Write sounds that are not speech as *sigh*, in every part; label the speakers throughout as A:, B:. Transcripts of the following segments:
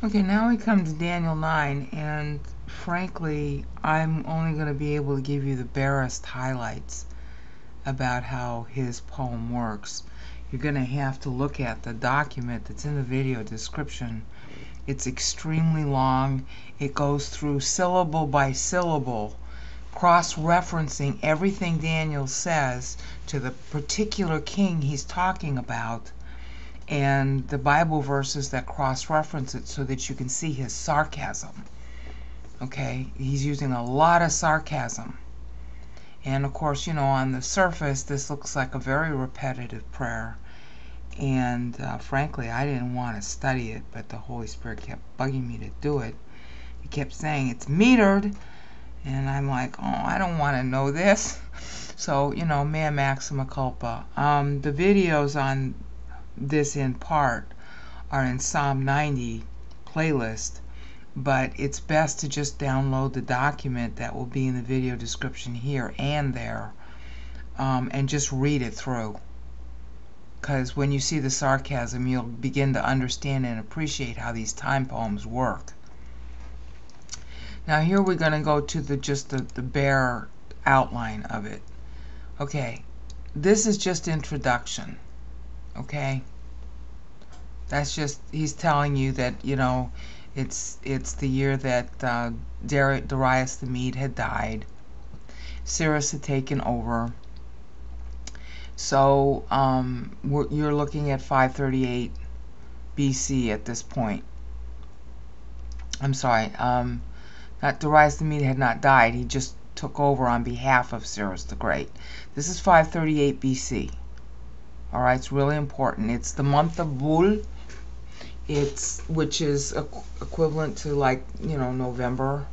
A: Okay, now we come to Daniel 9, and frankly, I'm only going to be able to give you the barest highlights about how his poem works. You're going to have to look at the document that's in the video description. It's extremely long. It goes through syllable by syllable, cross referencing everything Daniel says to the particular king he's talking about and the Bible verses that cross reference it so that you can see his sarcasm. Okay, he's using a lot of sarcasm. And of course, you know, on the surface, this looks like a very repetitive prayer. And uh, frankly, I didn't want to study it, but the Holy Spirit kept bugging me to do it. He kept saying it's metered. And I'm like, oh, I don't want to know this. *laughs* So, you know, mea maxima culpa. Um, the videos on this in part are in Psalm 90 playlist, but it's best to just download the document that will be in the video description here and there um, and just read it through. Because when you see the sarcasm, you'll begin to understand and appreciate how these time poems work. Now here we're going to go to the just the, the bare outline of it. Okay, this is just introduction okay that's just he's telling you that you know it's it's the year that uh, Darius the Mede had died. Cyrus had taken over. So um, you're looking at 538 BC at this point. I'm sorry um, not Darius the Mede had not died. He just took over on behalf of Cyrus the Great. This is 538 BC all right it's really important. It's the month of Bul it's which is equivalent to like you know November.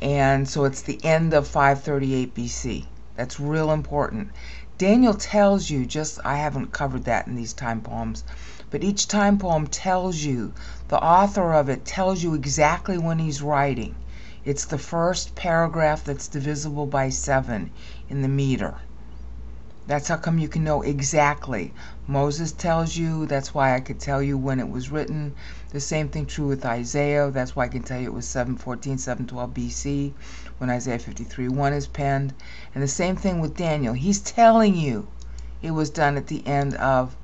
A: And so it's the end of 538 BC that's real important. Daniel tells you just I haven't covered that in these time poems but each time poem tells you the author of it tells you exactly when he's writing. It's the first paragraph that's divisible by 7 in the meter that's how come you can know exactly. Moses tells you, that's why I could tell you when it was written. The same thing true with Isaiah, that's why I can tell you it was 714, 712 BC when Isaiah 53 1 is penned. And the same thing with Daniel. He's telling you it was done at the end of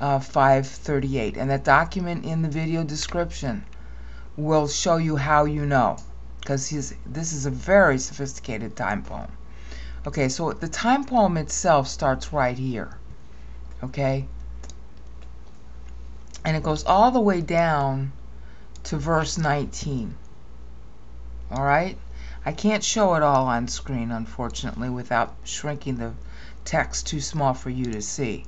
A: uh, 538. And that document in the video description will show you how you know. Because this is a very sophisticated time poem. Okay, so the time poem itself starts right here. Okay? And it goes all the way down to verse 19. All right? I can't show it all on screen, unfortunately, without shrinking the text too small for you to see.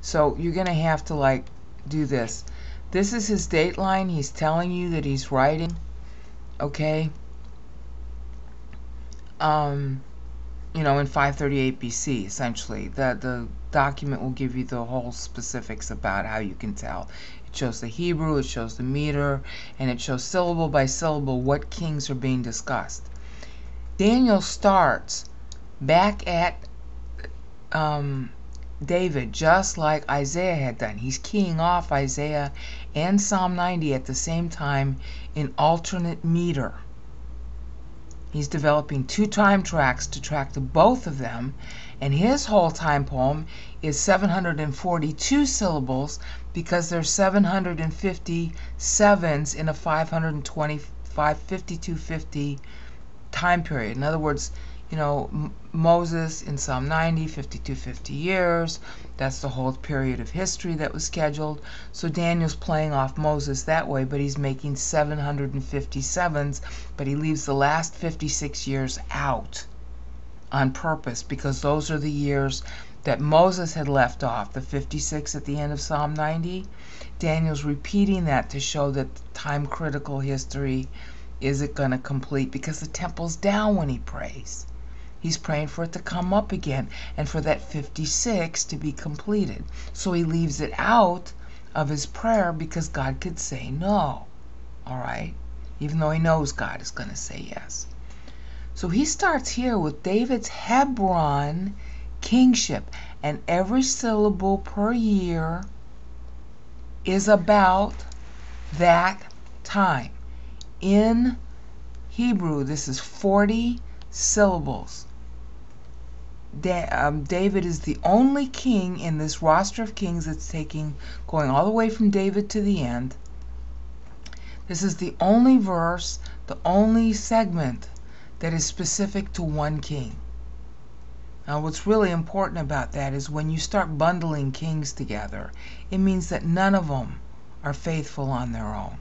A: So you're going to have to, like, do this. This is his date line. He's telling you that he's writing. Okay? Um you know, in 538 BC, essentially. The, the document will give you the whole specifics about how you can tell. It shows the Hebrew, it shows the meter, and it shows syllable by syllable what kings are being discussed. Daniel starts back at um, David, just like Isaiah had done. He's keying off Isaiah and Psalm 90 at the same time in alternate meter. He's developing two time tracks to track to both of them, and his whole time poem is 742 syllables because there's 757s in a 525 5250 time period. In other words, you know, Moses in Psalm 90, 52, 50 years. That's the whole period of history that was scheduled. So Daniel's playing off Moses that way, but he's making 757s, but he leaves the last 56 years out on purpose because those are the years that Moses had left off, the 56 at the end of Psalm 90. Daniel's repeating that to show that time critical history is it going to complete because the temple's down when he prays. He's praying for it to come up again and for that 56 to be completed. So he leaves it out of his prayer because God could say no. All right? Even though he knows God is going to say yes. So he starts here with David's Hebron kingship, and every syllable per year is about that time. In Hebrew, this is 40 syllables. Da um, David is the only king in this roster of kings that's taking, going all the way from David to the end. This is the only verse, the only segment that is specific to one king. Now, what's really important about that is when you start bundling kings together, it means that none of them are faithful on their own.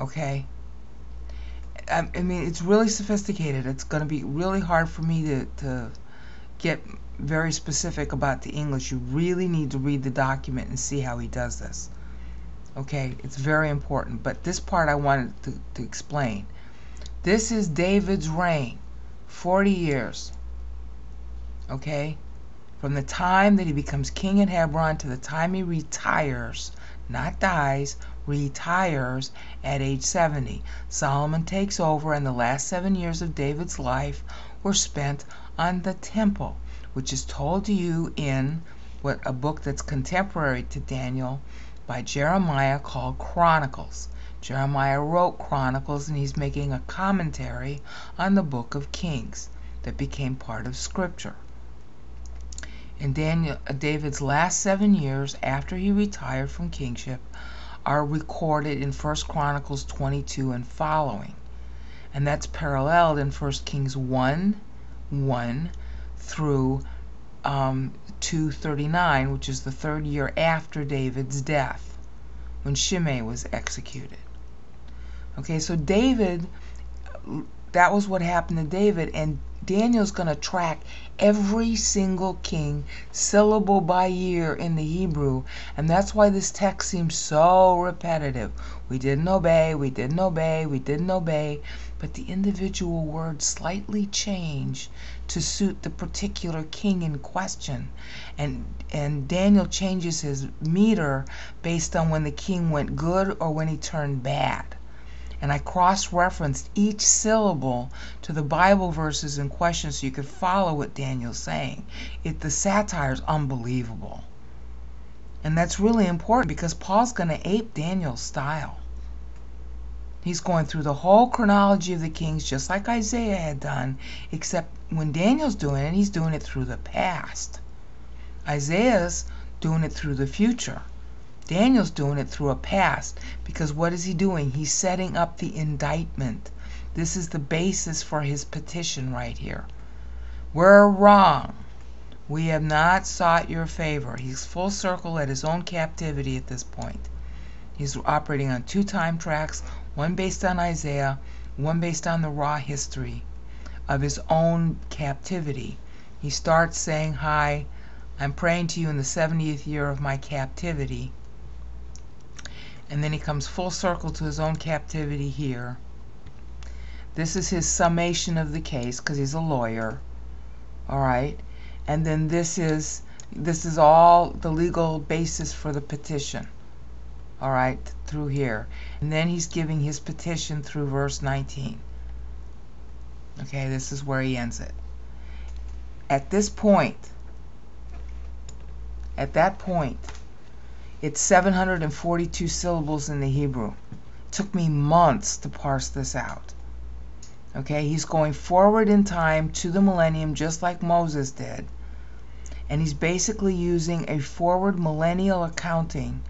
A: Okay? I, mean, it's really sophisticated. It's going to be really hard for me to, to get very specific about the English. You really need to read the document and see how he does this. Okay? It's very important. But this part I wanted to, to explain. This is David's reign 40 years okay? From the time that he becomes king in Hebron to the time he retires, not dies, retires at age 70. Solomon takes over, and the last seven years of David's life were spent on the temple, which is told to you in what a book that's contemporary to Daniel by Jeremiah called Chronicles. Jeremiah wrote Chronicles, and he's making a commentary on the book of Kings that became part of Scripture in Daniel, uh, David's last seven years after he retired from kingship are recorded in 1 Chronicles 22 and following. And that's paralleled in 1 Kings 1 1 through um, 239, which is the third year after David's death, when Shimei was executed. Okay, so David, that was what happened to David, and Daniel's going to track every single king, syllable by year in the Hebrew. And that's why this text seems so repetitive. We didn't obey, we didn't obey, we didn't obey. But the individual words slightly change to suit the particular king in question. And, and Daniel changes his meter based on when the king went good or when he turned bad and I cross-referenced each syllable to the Bible verses in question so you could follow what Daniel's saying. It, the satire is unbelievable. And that's really important because Paul's going to ape Daniel's style. He's going through the whole chronology of the kings just like Isaiah had done, except when Daniel's doing it, he's doing it through the past. Isaiah's doing it through the future. Daniel's doing it through a past because what is he doing? He's setting up the indictment. This is the basis for his petition right here. We're wrong. We have not sought your favor. He's full circle at his own captivity at this point. He's operating on two time tracks, one based on Isaiah, one based on the raw history of his own captivity. He starts saying, Hi, I'm praying to you in the 70th year of my captivity and then he comes full circle to his own captivity here. This is his summation of the case because he's a lawyer. All right. And then this is this is all the legal basis for the petition. All right, through here. And then he's giving his petition through verse 19. Okay, this is where he ends it. At this point, at that point, it's 742 syllables in the Hebrew. It took me months to parse this out. Okay, he's going forward in time to the millennium just like Moses did. And he's basically using a forward millennial accounting,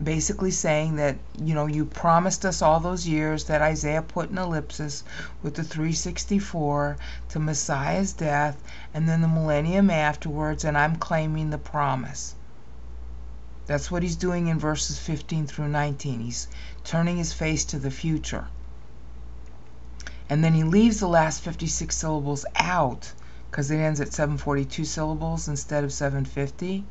A: basically saying that, you know, you promised us all those years that Isaiah put in ellipsis with the 364 to Messiah's death and then the millennium afterwards, and I'm claiming the promise. That's what he's doing in verses 15 through 19. He's turning his face to the future. And then he leaves the last 56 syllables out because it ends at 742 syllables instead of 750.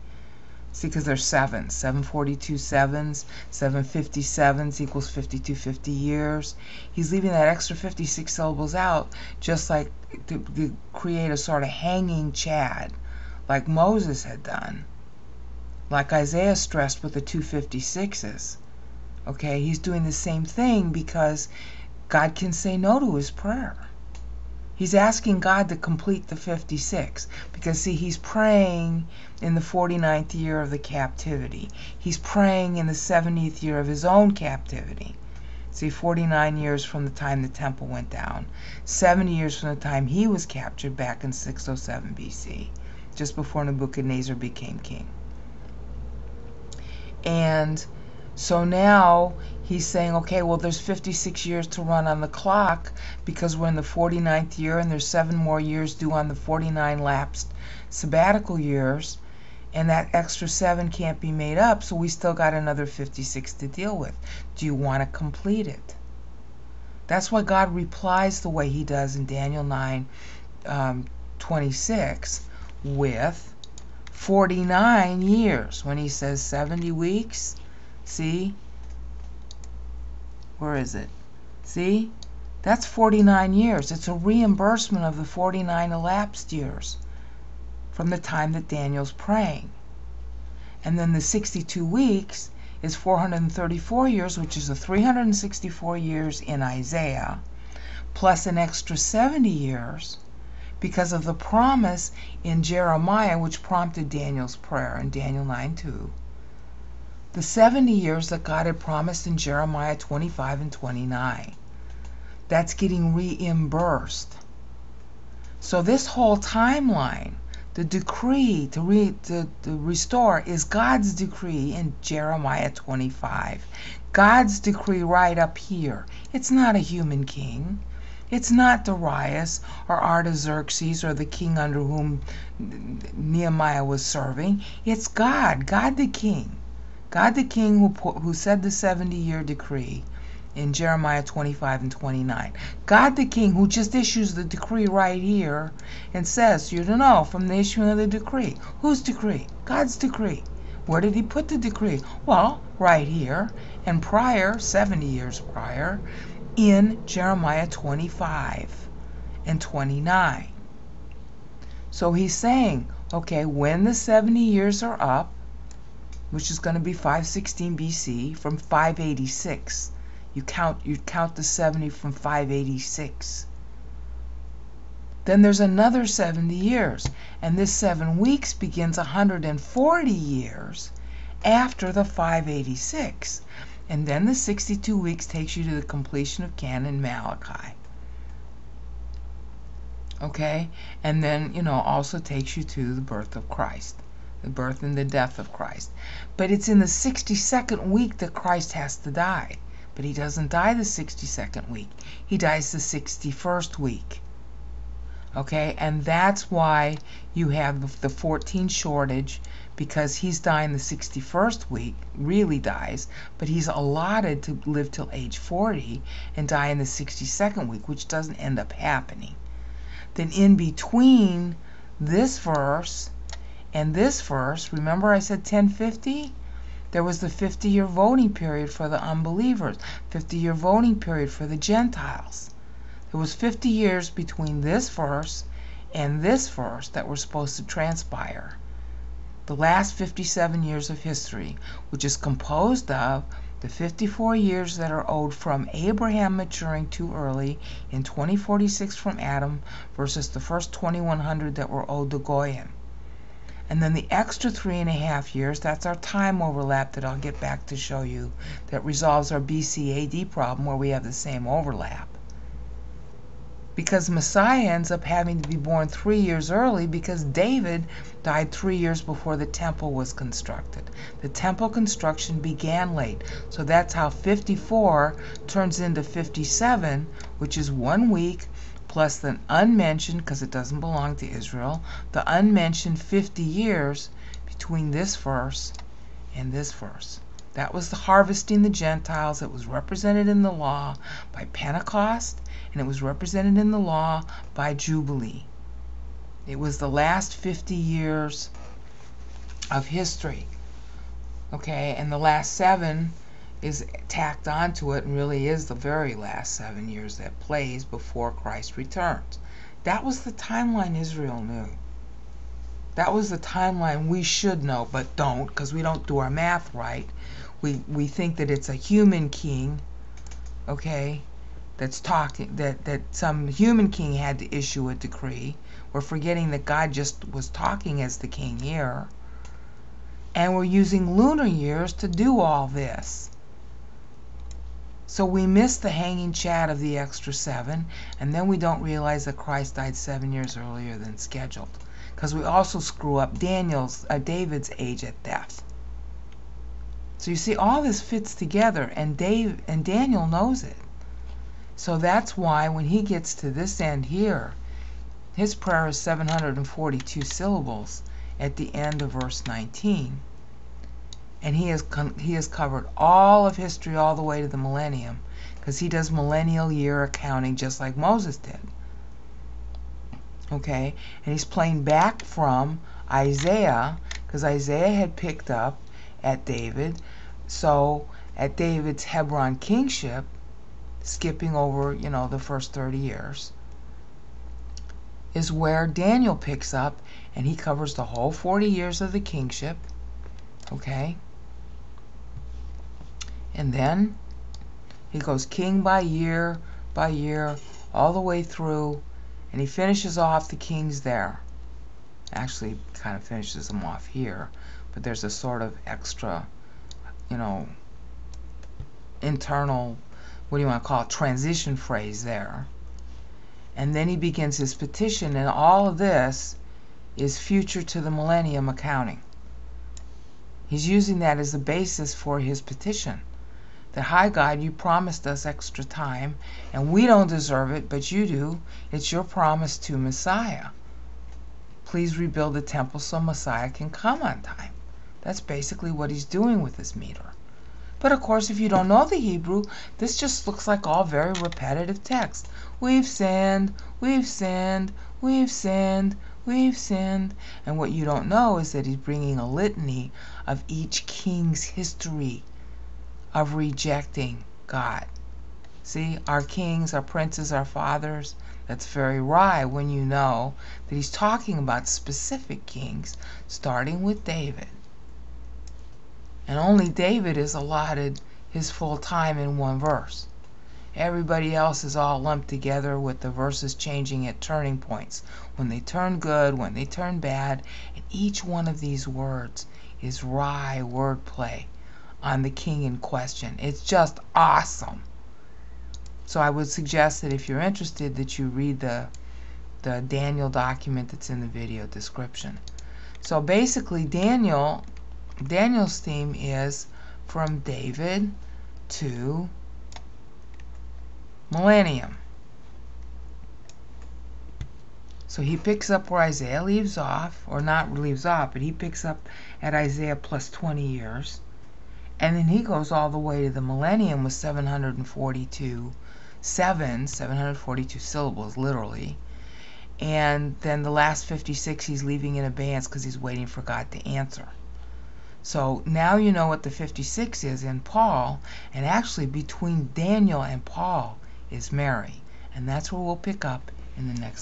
A: See, because there's sevens. 742 sevens, 757s equals 5250 years. He's leaving that extra 56 syllables out just like to, to create a sort of hanging chad, like Moses had done like Isaiah stressed with the 256s. Okay, he's doing the same thing because God can say no to his prayer. He's asking God to complete the 56 because, see, he's praying in the 49th year of the captivity. He's praying in the 70th year of his own captivity. See, 49 years from the time the temple went down, 70 years from the time he was captured back in 607 BC, just before Nebuchadnezzar became king. And so now he's saying, okay, well, there's 56 years to run on the clock because we're in the 49th year and there's seven more years due on the 49 lapsed sabbatical years. And that extra seven can't be made up, so we still got another 56 to deal with. Do you want to complete it? That's why God replies the way he does in Daniel 9 um, 26 with 49 years when he says 70 weeks. See? Where is it? See? That's 49 years. It's a reimbursement of the 49 elapsed years from the time that Daniel's praying. And then the 62 weeks is 434 years, which is the 364 years in Isaiah, plus an extra 70 years because of the promise in Jeremiah, which prompted Daniel's prayer in Daniel 9 2. The 70 years that God had promised in Jeremiah 25 and 29. That's getting reimbursed. So, this whole timeline, the decree to, re, to, to restore, is God's decree in Jeremiah 25. God's decree right up here. It's not a human king. It's not Darius or Artaxerxes or the king under whom Nehemiah was serving. It's God, God the king. God the king who, who said the 70 year decree in Jeremiah 25 and 29. God the king who just issues the decree right here and says, you don't know from the issuing of the decree. Whose decree? God's decree. Where did he put the decree? Well, right here and prior, 70 years prior, in Jeremiah 25 and 29. So he's saying, okay, when the 70 years are up, which is going to be 516 BC from 586, you count you count the 70 from 586. Then there's another 70 years, and this 7 weeks begins 140 years after the 586. And then the 62 weeks takes you to the completion of canon Malachi. Okay? And then, you know, also takes you to the birth of Christ, the birth and the death of Christ. But it's in the 62nd week that Christ has to die. But he doesn't die the 62nd week, he dies the 61st week. Okay? And that's why you have the 14 shortage because he's dying the 61st week, really dies, but he's allotted to live till age 40 and die in the 62nd week, which doesn't end up happening. Then in between this verse and this verse, remember I said 1050? There was the 50 year voting period for the unbelievers, 50 year voting period for the Gentiles. There was 50 years between this verse and this verse that were supposed to transpire the last 57 years of history, which is composed of the 54 years that are owed from Abraham maturing too early in 2046 from Adam versus the first 2100 that were owed to Goyim. And then the extra three and a half years, that's our time overlap that I'll get back to show you, that resolves our BC AD problem where we have the same overlap because Messiah ends up having to be born three years early because David died three years before the temple was constructed. The temple construction began late, so that's how 54 turns into 57, which is one week plus the unmentioned, because it doesn't belong to Israel, the unmentioned 50 years between this verse and this verse. That was the harvesting the Gentiles. It was represented in the law by Pentecost, and it was represented in the law by Jubilee. It was the last 50 years of history. Okay, and the last seven is tacked onto it and really is the very last seven years that plays before Christ returns. That was the timeline Israel knew. That was the timeline we should know, but don't because we don't do our math right we we think that it's a human king, okay, that's talking that that some human king had to issue a decree. We're forgetting that God just was talking as the king here. And we're using lunar years to do all this. So we miss the hanging chad of the extra seven, and then we don't realize that Christ died seven years earlier than scheduled. Because we also screw up Daniel's, uh, David's age at death. So you see, all this fits together, and Dave and Daniel knows it. So that's why when he gets to this end here, his prayer is 742 syllables at the end of verse 19 and he has he has covered all of history all the way to the millennium because he does millennial year accounting just like Moses did. Okay, and he's playing back from Isaiah because Isaiah had picked up at David. So at David's Hebron kingship, skipping over, you know, the first 30 years, is where Daniel picks up and he covers the whole 40 years of the kingship. Okay? And then he goes king by year by year all the way through and he finishes off the kings there. Actually, kind of finishes them off here, but there's a sort of extra, you know, internal, what do you want to call it, transition phrase there. And then he begins his petition, and all of this is future to the millennium accounting. He's using that as the basis for his petition that, Hi, God, you promised us extra time, and we don't deserve it, but you do. It's your promise to Messiah. Please rebuild the temple so Messiah can come on time. That's basically what he's doing with this meter. But of course, if you don't know the Hebrew, this just looks like all very repetitive text. We've sinned, we've sinned, we've sinned, we've sinned. And what you don't know is that he's bringing a litany of each king's history of rejecting God. See, our kings, our princes, our fathers, that's very wry when you know that he's talking about specific kings, starting with David. And only David is allotted his full time in one verse. Everybody else is all lumped together with the verses changing at turning points. When they turn good, when they turn bad, and each one of these words is wry wordplay on the king in question. It's just awesome. So I would suggest that if you're interested that you read the the Daniel document that's in the video description. So basically Daniel Daniel's theme is from David to millennium. So he picks up where Isaiah leaves off, or not leaves off, but he picks up at Isaiah plus 20 years. And then he goes all the way to the millennium with 742 seven, 742 syllables, literally. And then the last 56 he's leaving in abeyance because he's waiting for God to answer. So now you know what the 56 is in Paul, and actually between Daniel and Paul is Mary. And that's where we'll pick up in the next